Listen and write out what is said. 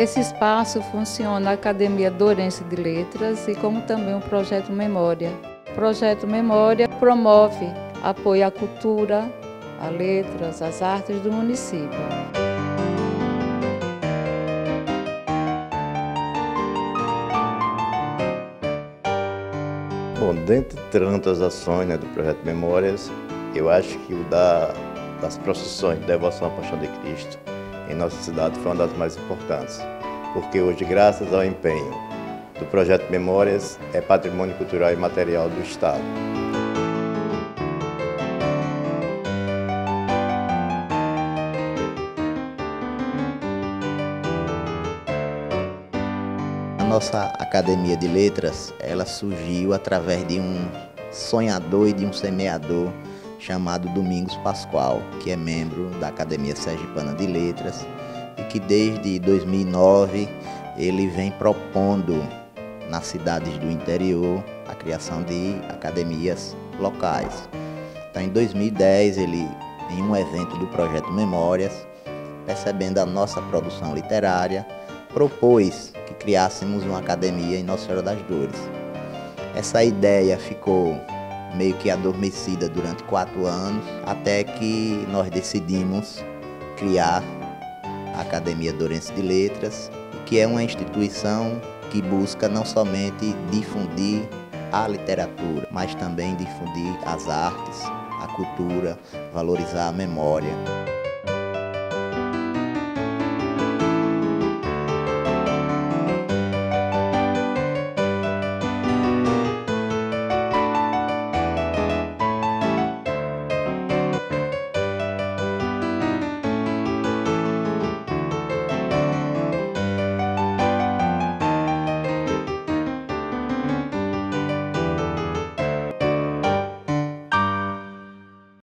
Nesse espaço funciona a Academia Dourense de Letras e como também o Projeto Memória. O Projeto Memória promove apoio à cultura, a letras, às artes do município. Bom, dentre tantas ações né, do Projeto Memórias, eu acho que o da, das procissões de devoção à Paixão de Cristo em nossa cidade foi uma das mais importantes, porque hoje, graças ao empenho do Projeto Memórias, é patrimônio cultural e material do Estado. A nossa Academia de Letras, ela surgiu através de um sonhador e de um semeador chamado Domingos Pascoal, que é membro da Academia Sergipana de Letras e que desde 2009 ele vem propondo nas cidades do interior a criação de academias locais. Então, em 2010, ele, em um evento do projeto Memórias, percebendo a nossa produção literária, propôs que criássemos uma academia em Nossa Senhora das Dores. Essa ideia ficou meio que adormecida durante quatro anos, até que nós decidimos criar a Academia Dourense de Letras, que é uma instituição que busca não somente difundir a literatura, mas também difundir as artes, a cultura, valorizar a memória.